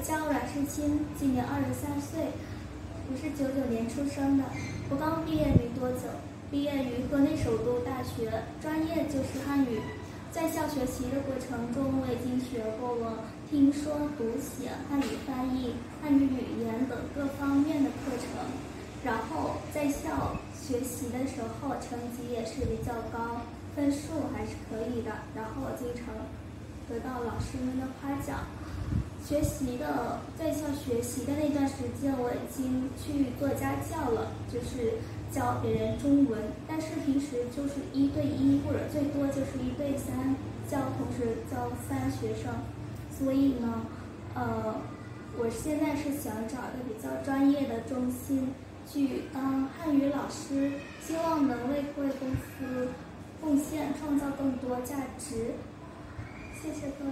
叫阮世清，今年二十三岁，我是九九年出生的。我刚毕业没多久，毕业于河内首都大学，专业就是汉语。在校学习的过程中，我已经学过了听说读写、汉语翻译、汉语语言等各方面的课程。然后在校学习的时候，成绩也是比较高，分数还是可以的。然后我经常得到老师们的夸奖。学习的在校学习的那段时间，我已经去做家教了，就是教别人中文。但是平时就是一对一，或者最多就是一对三教，同时教三学生。所以呢，呃，我现在是想找一个比较专业的中心去当汉语老师，希望能为贵公司贡献、创造更多价值。谢谢各位。